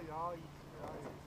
ja, ja, ich, ja.